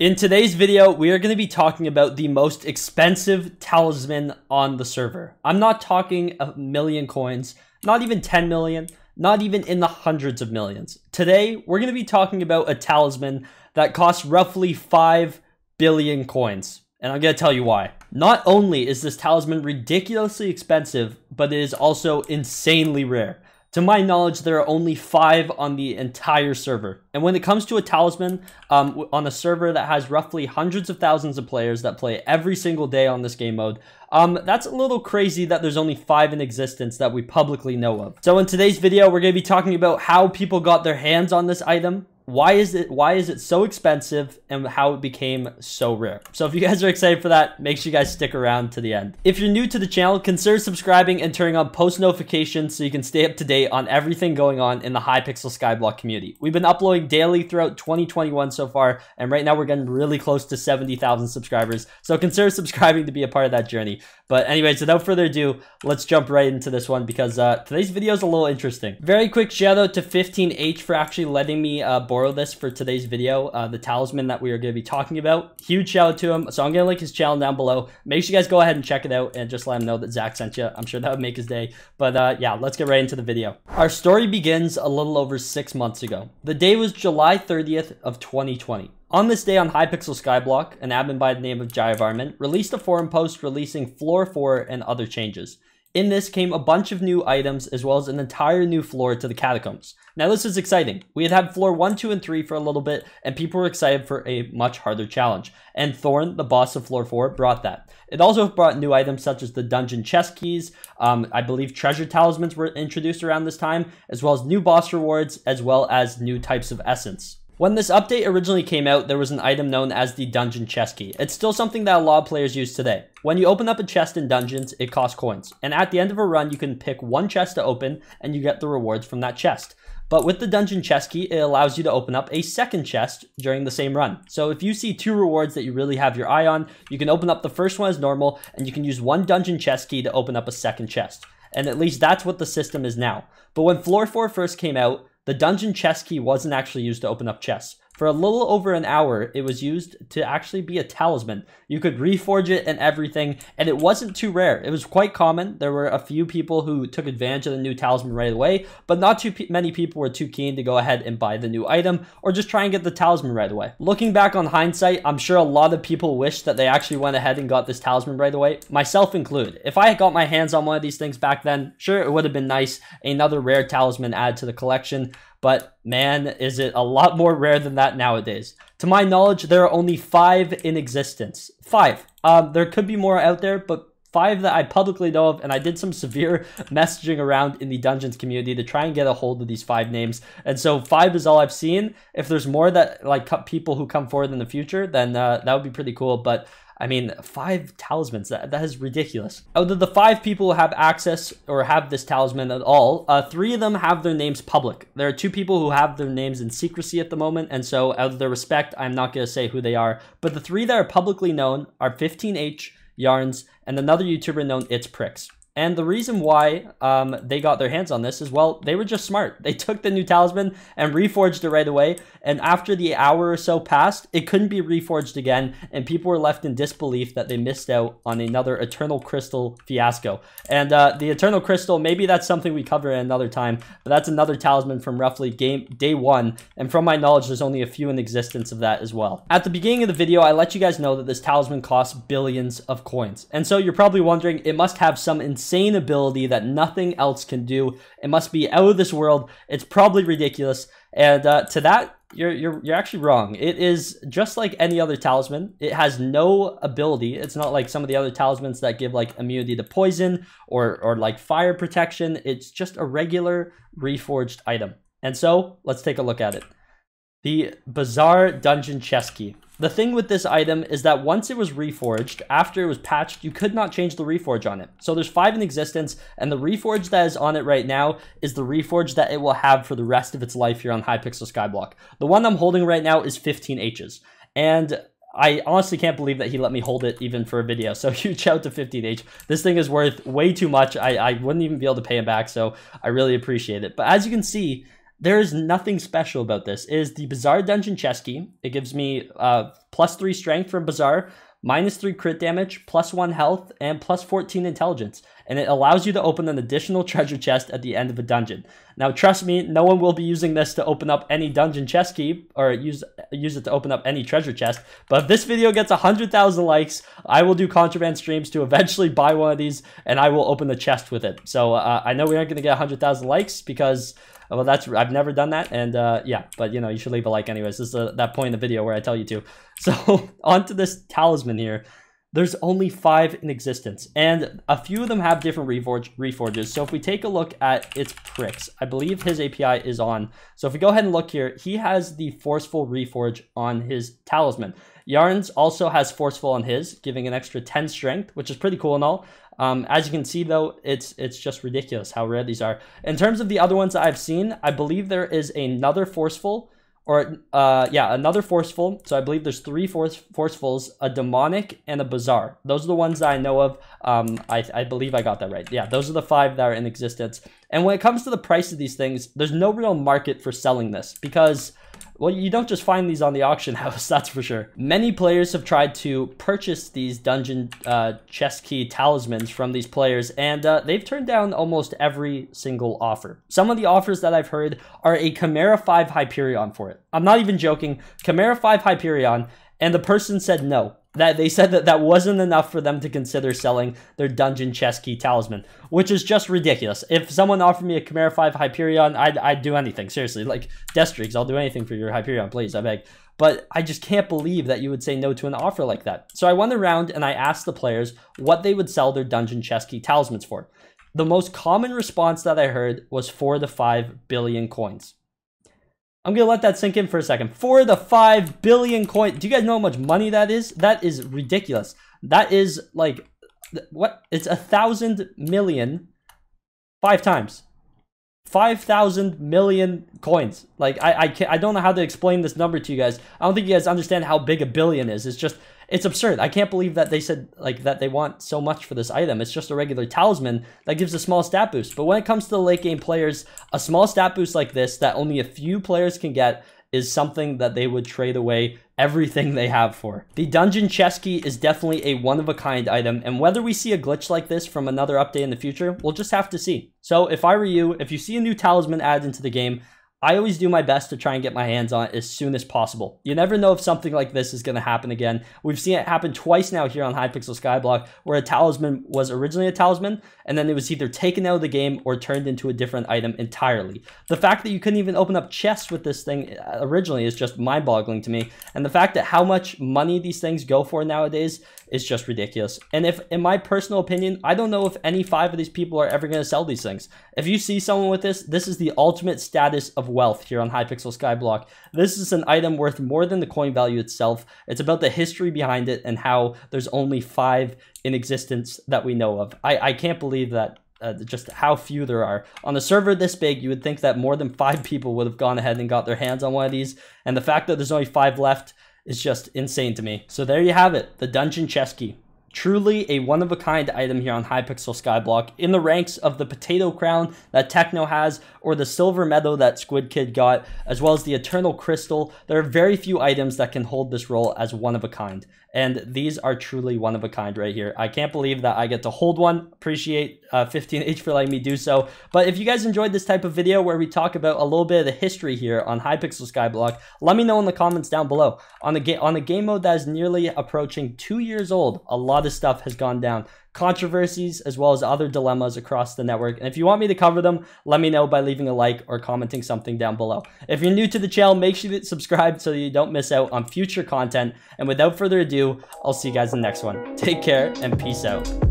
In today's video, we are going to be talking about the most expensive talisman on the server. I'm not talking a million coins, not even 10 million, not even in the hundreds of millions. Today, we're going to be talking about a talisman that costs roughly 5 billion coins. And I'm going to tell you why. Not only is this talisman ridiculously expensive, but it is also insanely rare. To my knowledge, there are only five on the entire server. And when it comes to a talisman, um, on a server that has roughly hundreds of thousands of players that play every single day on this game mode, um, that's a little crazy that there's only five in existence that we publicly know of. So in today's video, we're going to be talking about how people got their hands on this item, why is it why is it so expensive and how it became so rare? So if you guys are excited for that make sure you guys stick around to the end. If you're new to the channel consider subscribing and turning on post notifications so you can stay up to date on everything going on in the hypixel skyblock community. We've been uploading daily throughout 2021 so far and right now we're getting really close to 70,000 subscribers. So consider subscribing to be a part of that journey. But anyways without further ado let's jump right into this one because uh, today's video is a little interesting. Very quick shout out to 15h for actually letting me uh, board borrow this for today's video, uh, the talisman that we are going to be talking about. Huge shout out to him. So I'm going to link his channel down below. Make sure you guys go ahead and check it out and just let him know that Zach sent you. I'm sure that would make his day. But uh, yeah, let's get right into the video. Our story begins a little over six months ago. The day was July 30th of 2020. On this day on Hypixel Skyblock, an admin by the name of Jai released a forum post releasing Floor 4 and other changes. In this came a bunch of new items as well as an entire new floor to the catacombs. Now this is exciting. We had had floor 1, 2, and 3 for a little bit and people were excited for a much harder challenge. And Thorn, the boss of floor 4, brought that. It also brought new items such as the dungeon chest keys, um, I believe treasure talismans were introduced around this time, as well as new boss rewards, as well as new types of essence. When this update originally came out, there was an item known as the Dungeon Chest Key. It's still something that a lot of players use today. When you open up a chest in Dungeons, it costs coins. And at the end of a run, you can pick one chest to open, and you get the rewards from that chest. But with the Dungeon Chest Key, it allows you to open up a second chest during the same run. So if you see two rewards that you really have your eye on, you can open up the first one as normal, and you can use one Dungeon Chest Key to open up a second chest. And at least that's what the system is now. But when Floor 4 first came out, the dungeon chest key wasn't actually used to open up chests. For a little over an hour, it was used to actually be a talisman. You could reforge it and everything, and it wasn't too rare. It was quite common. There were a few people who took advantage of the new talisman right away, but not too many people were too keen to go ahead and buy the new item or just try and get the talisman right away. Looking back on hindsight, I'm sure a lot of people wish that they actually went ahead and got this talisman right away, myself included. If I had got my hands on one of these things back then, sure, it would have been nice. Another rare talisman add to the collection, but man, is it a lot more rare than that nowadays. To my knowledge, there are only five in existence. Five. Um, there could be more out there, but five that I publicly know of, and I did some severe messaging around in the Dungeons community to try and get a hold of these five names. And so five is all I've seen. If there's more that like people who come forward in the future, then uh, that would be pretty cool. But I mean, five talismans, that, that is ridiculous. Out of the five people who have access or have this talisman at all, uh, three of them have their names public. There are two people who have their names in secrecy at the moment, and so out of their respect, I'm not going to say who they are. But the three that are publicly known are 15H, Yarns, and another YouTuber known It's Pricks. And the reason why um, they got their hands on this is, well, they were just smart. They took the new talisman and reforged it right away. And after the hour or so passed, it couldn't be reforged again. And people were left in disbelief that they missed out on another Eternal Crystal fiasco. And uh, the Eternal Crystal, maybe that's something we cover another time. But that's another talisman from roughly game day one. And from my knowledge, there's only a few in existence of that as well. At the beginning of the video, I let you guys know that this talisman costs billions of coins. And so you're probably wondering, it must have some insane ability that nothing else can do. It must be out of this world. It's probably ridiculous. And uh, to that, you're, you're, you're actually wrong. It is just like any other talisman. It has no ability. It's not like some of the other talismans that give like immunity to poison or, or like fire protection. It's just a regular reforged item. And so let's take a look at it. The Bizarre Dungeon Chest Key. The thing with this item is that once it was reforged, after it was patched, you could not change the reforge on it. So there's five in existence, and the reforge that is on it right now is the reforge that it will have for the rest of its life here on Hypixel Skyblock. The one I'm holding right now is 15 H's. And I honestly can't believe that he let me hold it even for a video. So huge shout to 15H. This thing is worth way too much. I, I wouldn't even be able to pay him back, so I really appreciate it. But as you can see, There is nothing special about this. It is the Bizarre Dungeon chest key. It gives me uh, plus 3 strength from Bizarre, minus 3 crit damage, plus 1 health, and plus 14 intelligence. And it allows you to open an additional treasure chest at the end of a dungeon. Now, trust me, no one will be using this to open up any dungeon chest key or use use it to open up any treasure chest. But if this video gets 100,000 likes, I will do contraband streams to eventually buy one of these and I will open the chest with it. So uh, I know we aren't going to get 100,000 likes because well, that's I've never done that, and uh, yeah, but you know, you should leave a like anyways. This is a, that point in the video where I tell you to. So onto this talisman here. There's only five in existence, and a few of them have different reforge, reforges. So if we take a look at its pricks, I believe his API is on. So if we go ahead and look here, he has the forceful reforge on his talisman. Yarns also has forceful on his, giving an extra 10 strength, which is pretty cool and all. Um, as you can see, though, it's it's just ridiculous how rare these are. In terms of the other ones I've seen, I believe there is another forceful, or uh, yeah, another forceful. So I believe there's three force forcefuls, a demonic, and a bizarre. Those are the ones that I know of. Um, I, I believe I got that right. Yeah, those are the five that are in existence. And when it comes to the price of these things, there's no real market for selling this because well, you don't just find these on the auction house, that's for sure. Many players have tried to purchase these dungeon uh, chest key talismans from these players, and uh, they've turned down almost every single offer. Some of the offers that I've heard are a Chimera 5 Hyperion for it. I'm not even joking. Chimera 5 Hyperion, and the person said no that they said that that wasn't enough for them to consider selling their dungeon chest key talisman, which is just ridiculous. If someone offered me a Chimera 5 Hyperion, I'd, I'd do anything. Seriously, like Destrix, I'll do anything for your Hyperion, please, I beg. But I just can't believe that you would say no to an offer like that. So I went around and I asked the players what they would sell their dungeon chest key talismans for. The most common response that I heard was 4 to 5 billion coins. I'm gonna let that sink in for a second. For the 5 billion coin, do you guys know how much money that is? That is ridiculous. That is like, what? It's a thousand million five times. 5,000 million coins. Like, I, I, can't, I don't know how to explain this number to you guys. I don't think you guys understand how big a billion is. It's just, it's absurd. I can't believe that they said like that they want so much for this item. It's just a regular talisman that gives a small stat boost. But when it comes to the late game players, a small stat boost like this that only a few players can get is something that they would trade away everything they have for. The Dungeon Chest Key is definitely a one-of-a-kind item, and whether we see a glitch like this from another update in the future, we'll just have to see. So if I were you, if you see a new talisman added into the game, I always do my best to try and get my hands on it as soon as possible. You never know if something like this is going to happen again. We've seen it happen twice now here on Hypixel Skyblock, where a talisman was originally a talisman, and then it was either taken out of the game or turned into a different item entirely. The fact that you couldn't even open up chests with this thing uh, originally is just mind-boggling to me, and the fact that how much money these things go for nowadays is just ridiculous. And if, in my personal opinion, I don't know if any five of these people are ever going to sell these things. If you see someone with this, this is the ultimate status of wealth here on Hypixel Skyblock. This is an item worth more than the coin value itself. It's about the history behind it and how there's only five in existence that we know of. I, I can't believe that uh, just how few there are. On a server this big, you would think that more than five people would have gone ahead and got their hands on one of these. And the fact that there's only five left is just insane to me. So there you have it, the Dungeon Chest Key. Truly a one-of-a-kind item here on Hypixel Skyblock in the ranks of the Potato Crown that Techno has or the Silver Medal that Squid Kid got, as well as the Eternal Crystal. There are very few items that can hold this role as one-of-a-kind, and these are truly one-of-a-kind right here. I can't believe that I get to hold one. Appreciate uh, 15H for letting me do so. But if you guys enjoyed this type of video where we talk about a little bit of the history here on Hypixel Skyblock, let me know in the comments down below. On a, on a game mode that is nearly approaching two years old, a lot of stuff has gone down. Controversies as well as other dilemmas across the network. And if you want me to cover them, let me know by leaving a like or commenting something down below. If you're new to the channel, make sure to subscribe so you don't miss out on future content. And without further ado, I'll see you guys in the next one. Take care and peace out.